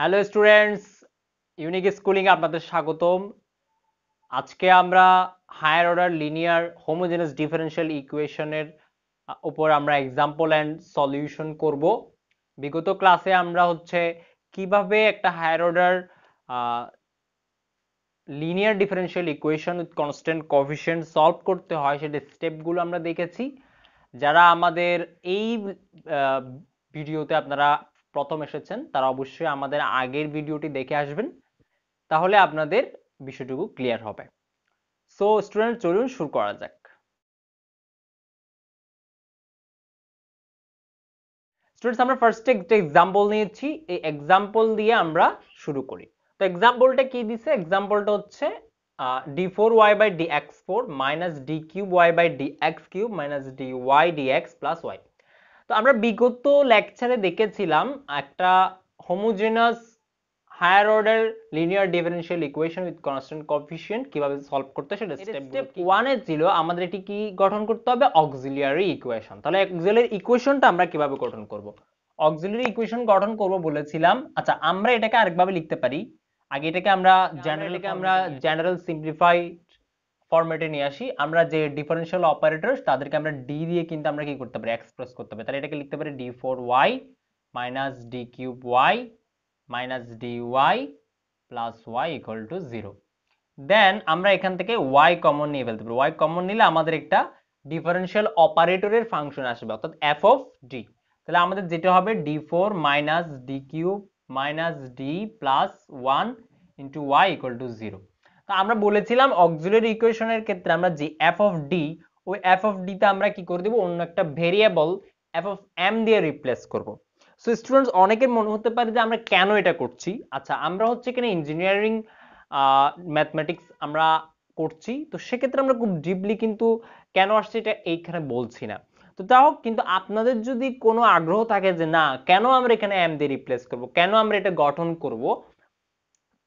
Hello students unique schooling আপনাদের স্বাগতম। আজকে আমরা higher order linear homogeneous differential ইকুয়েশনের উপর আমরা এক্সাম্পল অ্যান্ড সলিউশন করব। বিগত ক্লাসে আমরা হচ্ছে কীভাবে একটা higher order linear differential equation with constant coefficient solve করতে হয় সেটা স্টেপগুলো আমরা দেখেছি। যারা আমাদের এই ভিডিওতে আপনারা প্রথম এসেছেন, তারা অবশ্যই আমাদের আগের ভিডিওটি দেখে আসবেন। তাহলে আপনাদের বিষয়টুকু ক্লিয়ার হবে। সো স্টুডেন্ট চলুন শুরু করা যাক। স্টুডেন্টস আমরা ফার্স্ট একটা এক্সাম্পল নিয়েছি। এই এক্সাম্পল দিয়ে আমরা শুরু করি। তো এক্সাম্পলটা কি দিছে? এক্সাম্পলটা হচ্ছে D four Y by D X four minus D cube Y by D X cube minus D Y D X plus Y তো আমরা বিগত লেকচারে দেখেছিলাম একটা homogeneous higher order linear differential equation with constant coefficient কীভাবে solve করতে সেটা step ওয়ানে ছিল। আমাদের এটি কি গঠন করতে হবে? অক্সিলিয়ারি ইকুয়েশন তাহলে অক্সিলিয়ারি ইকুয়েশনটা আমরা কীভাবে গঠন করব? অক্সিলিয়ারি ইকুয়েশন গঠন করব বলেছিলাম। আচ্ছা আমরা এটাকে আরেকভাবে লিখতে পারি। আগে এটাকে আমরা জেনারেলকে আমরা জেনারেল সিম্পলিফাইড ফরম্যাটে নিয়ে আসি। আমরা যে ডিফারেনশিয়াল অপারেটর তাদেরকে আমরা ডি দিয়ে কিন্তু আমরা কি করতে পারি? এক্সপ্রেস করতে পারি। তাহলে এটাকে লিখতে পারি D four Y minus D cube Y minus D Y plus Y equal to zero then আমরা এখান থেকে ওয়াই কমন নিয়ে ফেলতে পারি। ওয়াই কমন নিলে আমাদের একটা ডিফারেনশিয়াল অপারেটরের ফাংশন আসবে, অর্থাৎ এফ অফ ডি তাহলে আমাদের যেটা হবে D four minus D cube minus D plus one into Y equal to zero তো আমরা বলেছিলাম অক্সিলারি ইকুয়েশনের ক্ষেত্রে আমরা যে এফ অফ ডি ওই এফ অফ ডিতে আমরা কি করে দেব? অন্য একটা ভেরিয়েবল এফ অফ এম দিয়ে রিপ্লেস করব। সো স্টুডেন্টস অনেকের মনে হতে পারে যে আমরা কেন এটা করছি? আচ্ছা আমরা হচ্ছে এখানে ইঞ্জিনিয়ারিং ম্যাথমেটিক্স আমরা করছি। তো সেক্ষেত্রে আমরা খুব ডিপলি কিন্তু কেন আসছে এটা এইখানে বলছি না। তো তা হোক, কিন্তু আপনাদের যদি কোনো আগ্রহ থাকে যে না, কেন আমরা এখানে এম দিয়ে রিপ্লেস করব? কেন আমরা এটা গঠন করব?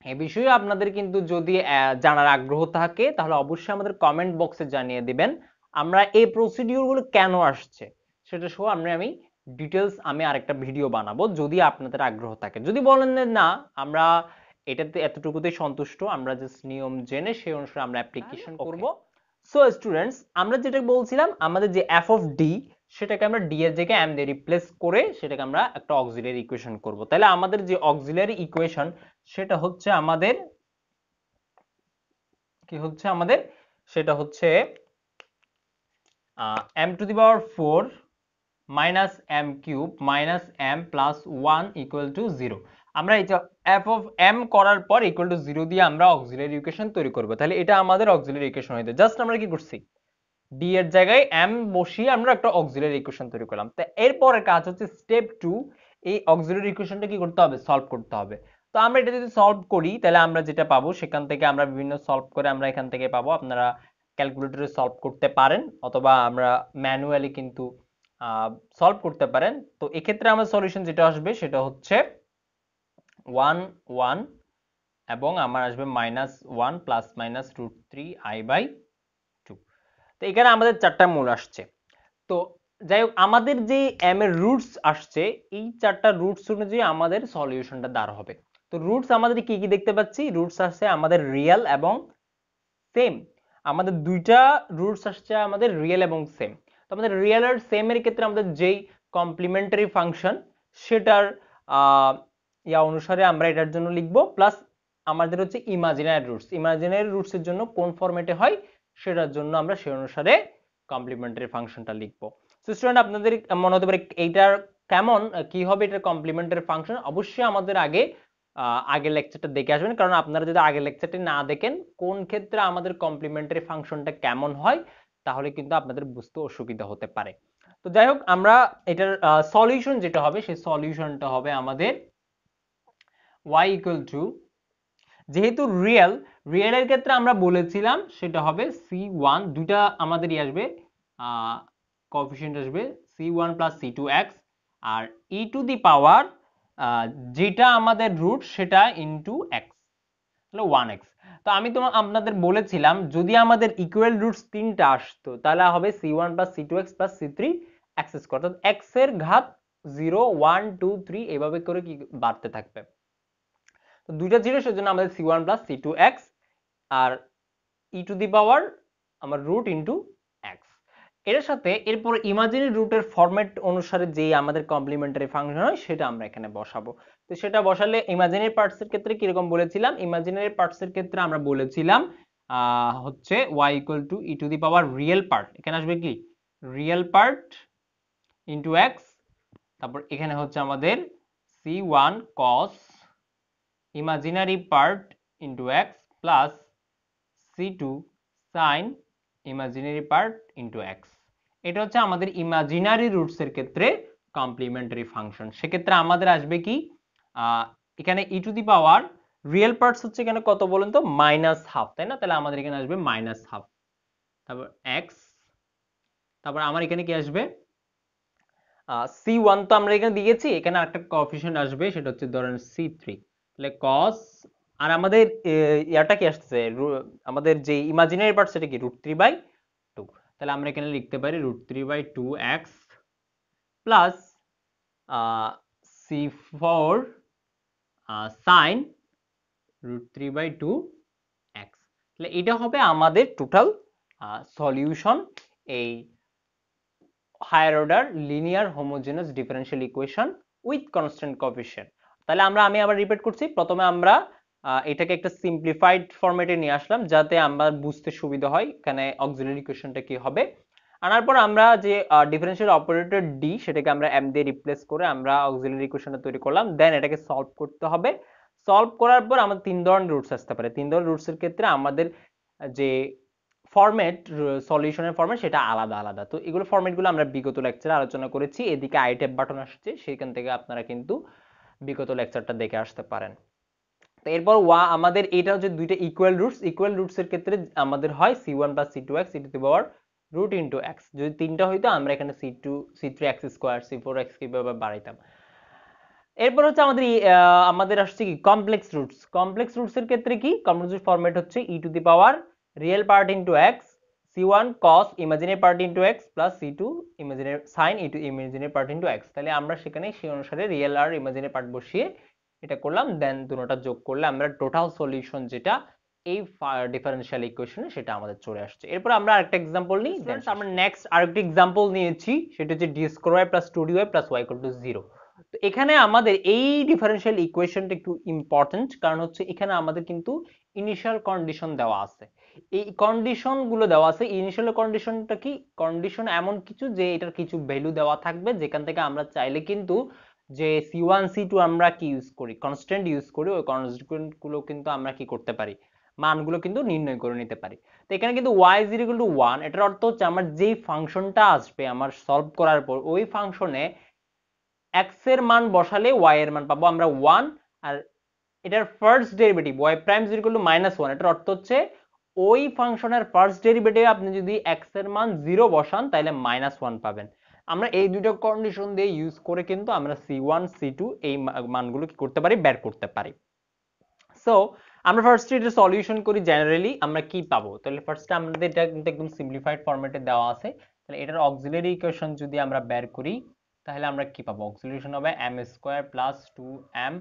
এ বিষয়ে আপনাদের কিন্তু যদি জানার আগ্রহ থাকে তাহলে অবশ্যই আমাদের কমেন্ট বক্সে জানিয়ে দিবেন। আমরা এই প্রসিডিউরগুলো কেন আসছে সেটা সহ আমরা আমি ডিটেলস আমি আরেকটা ভিডিও বানাবো যদি আপনাদের আগ্রহ থাকে। যদি বলেন যে না আমরা এটাতে এতটুকুতেই সন্তুষ্ট আমরা জাস্ট নিয়ম জেনে সেই অনুসারে আমরা অ্যাপ্লিকেশন করব। সো স্টুডেন্টস আমরা যেটা বলছিলাম আমাদের যে এফ অফ ডি সেটাকে আমরা ডি এর জায়গায় এম দিয়ে রিপ্লেস করে সেটাকে আমরা একটা অক্সিলারি ইকুয়েশন করব। তাহলে আমাদের যে অক্সিলারি ইকুয়েশন সেটা হচ্ছে আমাদের, কি হচ্ছে আমাদের? সেটা হচ্ছে M to the power four minus M cube minus M plus one equal to zero আমরা এটা এফ অফ এম করার পর ইকুয়াল টু জিরো দিয়ে আমরা অক্সিলারি ইকুয়েশন তৈরি করব। তাহলে এটা আমাদের অক্সিলারি ইকুয়েশন হইতে জাস্ট আমরা কি করছি? ডি এর জায়গায় এম বসিয়ে আমরা একটা অক্সিলারি ইকুয়েশন তৈরি করলাম। তো এরপরের কাজ হচ্ছে স্টেপ টু এই অক্সিলারি ইকুয়েশনটা কি করতে হবে? সলভ করতে হবে। তো আমরা এটা যদি সলভ করি, তাহলে আমরা যেটা পাবো, সেখান থেকে আমরা বিভিন্ন সলভ করে আমরা এখান থেকে পাবো, আপনারা ক্যালকুলেটরে সলভ করতে পারেন, অথবা আমরা ম্যানুয়ালি কিন্তু সলভ করতে পারেন। তো এক্ষেত্রে আমার সলিউশন যেটা আসবে, সেটা হচ্ছে ওয়ান ওয়ান এবং আমার আসবে minus one plus minus root three I by তো এখানে আমাদের চারটা মূল আসছে। তো যাই হোক, আমাদের যে এম এর রুটস আসছে, এই চারটা রুটস অনুযায়ী আমাদের সলিউশনটা দাঁড় হবে। তো রুটস আমাদের কি কি দেখতে পাচ্ছি? রুটস আসছে আমাদের রিয়েল এবং সেম আমাদের দুইটা রুটস আসছে আমাদের রিয়েল এবং সেম তো আমাদের রিয়েল আর সেম এর ক্ষেত্রে আমাদের যেই কমপ্লিমেন্টারি ফাংশন সেটার ইয়া অনুসারে আমরা এটার জন্য লিখব প্লাস আমাদের হচ্ছে ইমাজিনারি রুটস ইমাজিনারি রুটস এর জন্য কোন ফরম্যাটে হয়? সেটার জন্য আমরা সেই অনুসারে কমপ্লিমেন্টারি ফাংশনটা লিখব। সো স্টুডেন্ট আপনাদের মনে হতে পারে এইটার কেমন, কি হবে এটার কমপ্লিমেন্টারি ফাংশন অবশ্যই আমাদের আগে আগের লেকচারটা দেখে আসবেন। কারণ আপনারা যদি আগের লেকচারটি না দেখেন, কোন ক্ষেত্রে আমাদের কমপ্লিমেন্টারি ফাংশনটা কেমন হয়, তাহলে কিন্তু আপনাদের বুঝতে অসুবিধা হতে পারে। তো যাই হোক, আমরা এটার সলিউশন যেটা হবে, সেই সলিউশনটা হবে আমাদের y ইকুয়াল টু যেহেতু রিয়েল রিয়েলের ক্ষেত্রে আমরা বলেছিলাম সেটা হবে সি ওয়ান দুইটা আমাদেরই আসবে কোএফিসিয়েন্ট আসবে C one plus C two X R E to the power যেটা আমাদের রুট সেটা ইন্টু এক্স তাহলে ওয়ান এক্স তো আমি তোমার আপনাদের বলেছিলাম যদি আমাদের ইকুয়াল রুটস তিনটা আসতো, তাহলে হবে C one plus C two X plus C three X square অর্থাৎ এক্সের ঘাত জিরো ওয়ান টু থ্রি এভাবে করে কি বাড়তে থাকবে? তো দুইটা জিরো সেজন্য আমাদের C one plus C two X R E to the power আমার রুট ইন্টু এক্সের সাথে এরপর ইমাজিনারি রুটের ফরম্যাট অনুসারে যে আমাদের কমপ্লিমেন্টারি ফাংশন হয়, সেটা আমরা এখানে বসাবো। তো সেটা বসালে ইমাজিনারি পার্টসের ক্ষেত্রে কীরকম বলেছিলাম? ইমাজিনারি পার্টসের ক্ষেত্রে আমরা বলেছিলাম হচ্ছে Y equal to E to the power real part এখানে আসবে কি? রিয়েল পার্ট ইন্টু এক্স তারপর এখানে হচ্ছে আমাদের C one cos imaginary part into X plus C two sine imaginary part into X এটা হচ্ছে আমাদের ইমাজিনারি রুটসের ক্ষেত্রে কমপ্লিমেন্টারি ফাংশন সেক্ষেত্রে আমাদের আসবে কি? এখানে E to the power real parts হচ্ছে এখানে কত বলুন তো? মাইনাস হাফ তাই না? তাহলে আমাদের এখানে আসবে মাইনাস হাফ তারপর এক্স তারপর আমার এখানে কি আসবে? সি ওয়ান তো আমরা এখানে দিয়েছি, এখানে একটা কফিসিয়েন্ট আসবে, সেটা হচ্ছে ধরেন সি থ্রি তাহলে কস আর আমাদের ইয়াটা কি আসছে আমাদের যে ইমাজিনারি পার্ট সেটা কি? রুট থ্রি বাই টু তাহলে আমরা এখানে লিখতে পারি root three by two X plus C four sine root three by two X তাহলে এটা হবে আমাদের টোটাল সলিউশন এই higher order linear homogeneous differential equation with constant coefficient তাহলে আমরা, আমি আবার রিপিট করছি। প্রথমে আমরা এটাকে একটা সিম্পলিফাইড ফরম্যাটে নিয়ে আসলাম, যাতে আমরা বুঝতে সুবিধা হয় এখানে অক্সিলারি ইকুয়েশনটা কি হবে। আনার পর আমরা যে ডিফারেনশিয়াল অপারেটর ডি সেটাকে আমরা এম দিয়ে রিপ্লেস করে আমরা অক্সিলারি ইকুয়েশনটা তৈরি করলাম। দেন এটাকে সলভ করতে হবে। সলভ করার পর আমাদের তিন ধরনের রুটস আসতে পারে। তিন ধরনের রুটসের ক্ষেত্রে আমাদের যে ফরম্যাট সলিউশনের ফরম্যাট সেটা আলাদা আলাদা। তো এগুলো ফরম্যাটগুলো আমরা বিগত লেকচারে আলোচনা করেছি। এদিকে আইটেপ বাটন আসছে, সেখান থেকে আপনারা কিন্তু বিগত লেকচারটা দেখে আসতে পারেন। তো এরপর ওয়া আমাদের এটা হচ্ছে দুইটা ইকুয়াল রুটস ইকুয়াল রুটস এর ক্ষেত্রে আমাদের হয় C one plus C two X to power root into X যদি তিনটা হইতো, আমরা এখানে C two C three X square C four X কীভাবে বাড়াইতাম? এরপর হচ্ছে আমাদের আমাদের আসছে কি? কমপ্লেক্স রুটস কমপ্লেক্স রুটস এর ক্ষেত্রে কি? কমপ্লেক্স ফরম্যাট হচ্ছে E to the power real part into X c1 cos imaginary part into x plus c2 imaginary sin into imaginary part into x তাহলে আমরা সেখানে সেই অনুসারে রিয়েল আর ইমাজিনারি পার্ট বসিয়ে এটা করলাম দেন দুটোটা যোগ করলে আমরা টোটাল সলিউশন যেটা এই ডিফারেনশিয়াল ইকুয়েশনে সেটা আমাদের চলে আসছে এরপর আমরা আরেকটা एग्जांपल নিই দেন আমরা নেক্সট আরেকটা एग्जांपल নিয়েছি সেটা হচ্ছে D square plus 2dy plus y 0 তো এখানে আমাদের এই ডিফারেনশিয়াল ইকুয়েশনটা একটু ইম্পর্টেন্ট কারণ হচ্ছে এখানে আমাদের কিন্তু ইনিশিয়াল কন্ডিশন দেওয়া আছে এই কন্ডিশনগুলো দেওয়া আছে ইনিশিয়াল কন্ডিশনটা কি? কন্ডিশন এমন কিছু যে এটার কিছু ভ্যালু দেওয়া থাকবে, যেখান থেকে আমরা চাইলে কিন্তু যে সি ওয়ান সি টু আমরা কি ইউজ করি? কনস্ট্যান্ট ইউজ করি, ওই কনস্ট্যান্টগুলো কিন্তু আমরা কি করতে পারি? মানগুলো কিন্তু নির্ণয় করে নিতে পারি। তো এখানে কিন্তু ওয়াই ইজ ইকুয়াল ওয়ান এটার অর্থ হচ্ছে আমার যেই ফাংশনটা আসবে, আমার সলভ করার পর, ওই ফাংশনে এক্সের মান বসালে ওয়াই এর মান পাবো আমরা ওয়ান আর এটার first derivative Y prime is equal to minus one এটার অর্থ হচ্ছে ওই ফাংশনের ফার্স্ট ডেরিভেটিভ আপনি যদি এক্সের মান জিরো বসান তাহলে মাইনাস ওয়ান পাবেন। আমরা এই দুটো কন্ডিশন দিয়ে ইউজ করে কিন্তু আমরা সি ওয়ান সি টু এই মানগুলো কি করতে পারি? বের করতে পারি। সো আমরা ফার্স্ট এটা সলিউশন করি জেনারেলি আমরা কি পাবো? তাহলে ফার্স্টে আমাদের এটা কিন্তু একদম সিম্পলিফাইড ফরম্যাটে দেওয়া আছে। তাহলে এটার অক্সিলারি ইকুয়েশন যদি আমরা বের করি, তাহলে আমরা কি পাবো? অক্সিলেশন হবে M square plus two M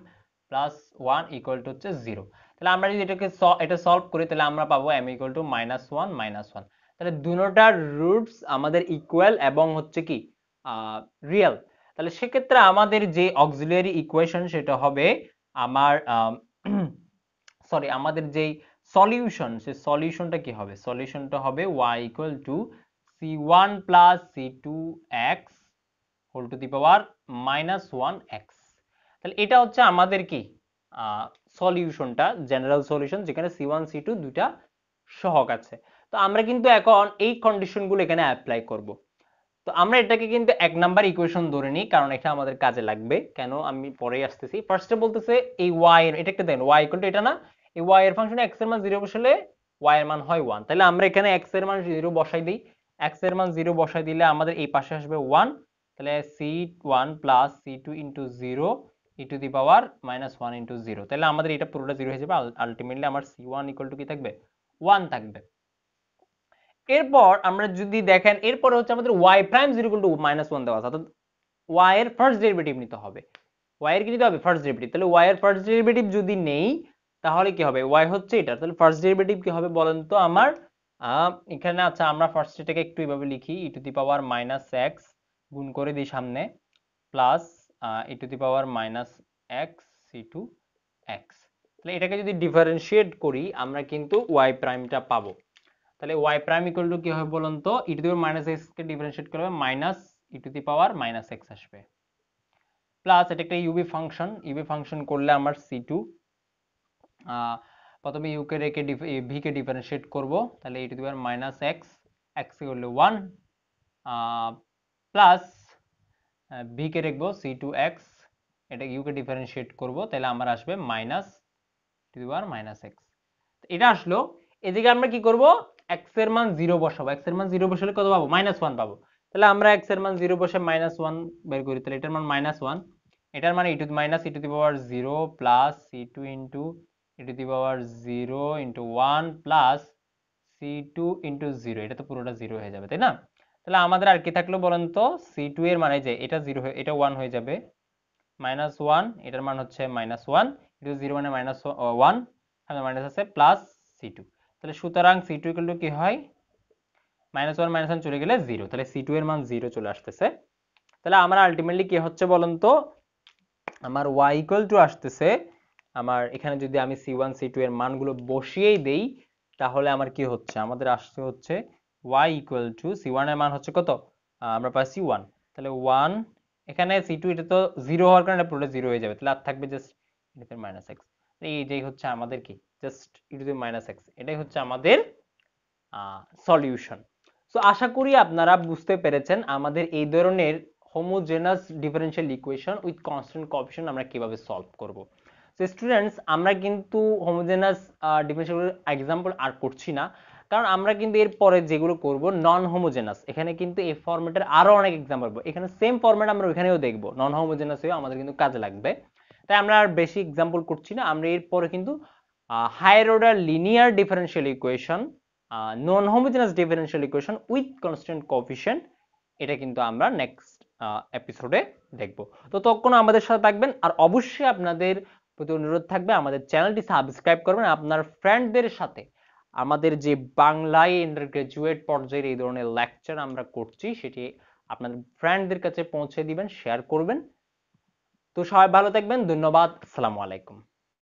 plus one equal to হচ্ছে জিরো তাহলে আমরা যদি এটাকে এটা সলভ করি, তাহলে আমরা পাবো M equal to minus one minus one তাহলে দুটার রুটস আমাদের ইকুয়াল এবং হচ্ছে কি রিয়েল তাহলে সেক্ষেত্রে আমাদের যে অক্সিলিয়ারি ইকুয়েশন সেটা হবে আমার সরি আমাদের যেই সলিউশন সে সলিউশনটা কি হবে? সলিউশনটা হবে y equal to C one plus C two X whole to the power minus one X তাহলে এটা হচ্ছে আমাদের কি? সলিউশনটা জেনারেল সলিউশন যেখানে সি ওয়ান সি টু দুইটা সহগ আছে। তো আমরা কিন্তু এখন এই কন্ডিশনগুলো এখানে অ্যাপ্লাই করব। তো আমরা এটাকে কিন্তু এক নাম্বার ইকুয়েশন ধরে নিই, কারণ এটা আমাদের কাজে লাগবে। কেন? আমি পরেই আসতেছি। ফার্স্টে বলতেছে এই ওয়াই এর, এটা একটা দেখেন ওয়াই ইকুয়াল টু এটা না? এই ওয়াই এর ফাংশনে এক্সের মান জিরো বসালে ওয়াই এর মান হয় ওয়ান তাহলে আমরা এখানে এক্সের মান জিরো বসাই দিই। এক্সের মান জিরো বসাই দিলে আমাদের এই পাশে আসবে ওয়ান তাহলে C one plus C two into zero E to the power minus one into zero তাহলে আমাদের এটা পুরোটা জিরো হয়ে যাবে। আলটিমেটলি আমার সি ওয়ান ইকুয়াল টু কি থাকবে? ওয়ান থাকবে। এরপর আমরা যদি দেখেন, এরপর হচ্ছে আমাদের Y prime zero equal to minus one দেওয়া আছে। অর্থাৎ ওয়াই এর ফার্স্ট ডেরিভেটিভ নিতে হবে। ওয়াই এর কি নিতে হবে? ফার্স্ট ডেরিভেটিভ তাহলে ওয়াই এর ফার্স্ট ডেরিভেটিভ যদি নেই, তাহলে কি হবে? ওয়াই হচ্ছে এটা। তাহলে ফার্স্ট ডেরিভেটিভ কি হবে বলেন তো আমার? এখানে আচ্ছা আমরা ফার্স্ট এটাকে একটু এইভাবে লিখি। E to the power minus X গুণ করে দিই সামনে plus to the power minus X C two X তাহলে এটাকে যদি ডিফারেন্সিয়েট করি, আমরা কিন্তু ওয়াই প্রাইমটা পাবো। তাহলে ওয়াই প্রাইম ইকুয়াল টু কি হবে বলুন তো? E to the power minus K differentiate করলে minus E to the power minus X আসবে। প্লাস এটা একটা U V function U V function করলে আমার সি টু প্রথমে ইউকে রেখে ভি কে ডিফারেন্সিয়েট করব। তাহলে E to the power minus X X করলে ওয়ান প্লাস ভি কে রাখব সি টু এক্স এটা ইউকে ডিফারেন্সিয়েট করব, তাহলে আমার আসবে minus to power minus X এটা আসলো, এদিকে আমরা কি করব? এক্সের মান জিরো বসাবো। এক্সের মান জিরো বসালে কত পাবো? মাইনাস ওয়ান পাবো। তাহলে আমরা এক্সের মান জিরো বসে মাইনাস ওয়ান বের করি। তাহলে এটার মান মাইনাস ওয়ান এটার মানে E to minus E to the power zero plus C two into E to the power zero into one plus C two into zero এটা তো পুরোটা জিরো হয়ে যাবে, তাই না? তাহলে আমাদের আর কি থাকল বলেন তো? সি টু এর মানে যে এটা জিরো এটা ওয়ান হয়ে যাবে। মাইনাস ওয়ান এটার মান হচ্ছে মাইনাস ওয়ান ইন্টু জিরো মানে মাইনাস ওয়ান মাইনাস আছে প্লাস সি টু তাহলে সুতরাং সি টু ইকুয়াল টু কি হয়? মাইনাস ওয়ান মাইনাস ওয়ান চলে গেলে জিরো তাহলে সি টু এর মান জিরো চলে আসতেছে। তাহলে আমার আলটিমেটলি কি হচ্ছে বলুন তো? আমার ওয়াই ইকুয়াল টু আসতেছে। আমার এখানে যদি আমি সি ওয়ান সি টু এর মানগুলো বসিয়েই দেই, তাহলে আমার কি হচ্ছে? আমাদের আসতে হচ্ছে ওয়াই ইকুয়াল টু সি ওয়ানের মান হচ্ছে কত? আমরা পাচ্ছি ওয়ান তাহলে ওয়ান এখানে সি এটা তো জিরো হওয়ার কারণে পুরোটা জিরো হয়ে যাবে। তাহলে আর থাকবে জাস্ট ইটু মাইনাস এক্স এইটাই হচ্ছে আমাদের কি? জাস্ট ইটু মাইনাস এক্স এটাই হচ্ছে আমাদের সলিউশন সো আশা করি আপনারা বুঝতে পেরেছেন আমাদের এই ধরনের homogeneous differential equation with constant coefficient আমরা কীভাবে সলভ করব। সো স্টুডেন্টস আমরা কিন্তু হোমোজেনাস ডিফারেনশিয়াল এক্সাম্পল আর করছি না। কারণ আমরা কিন্তু এর পরে যেগুলো করব নন হোমোজেনাস এখানে কিন্তু এই ফরম্যাটের আরও অনেক এক্সাম্পল পাবো এখানে সেম ফরম্যাট আমরা ওইখানেও দেখব নন হোমোজেনাস হয়েও আমাদের কিন্তু কাজে লাগবে। তাই আমরা আর বেশি এক্সাম্পল করছি না, আমরা এরপরে কিন্তু higher order linear differential equation non homogeneous differential equation with constant coefficient এটা কিন্তু আমরা নেক্সট এপিসোডে দেখব। তো তখন আমাদের সাথে থাকবেন, আর অবশ্যই আপনাদের প্রতি অনুরোধ থাকবে আমাদের চ্যানেলটি সাবস্ক্রাইব করবেন, আপনার ফ্রেন্ডদের সাথে। আমাদের যে বাংলায় আন্ডার গ্রাজুয়েট পর্যায়ের এই ধরনের লেকচার আমরা করছি, সেটি আপনাদের ফ্রেন্ডদের কাছে পৌঁছে দিবেন শেয়ার করবেন। তো সবাই ভালো থাকবেন, ধন্যবাদ, আসসালামু আলাইকুম।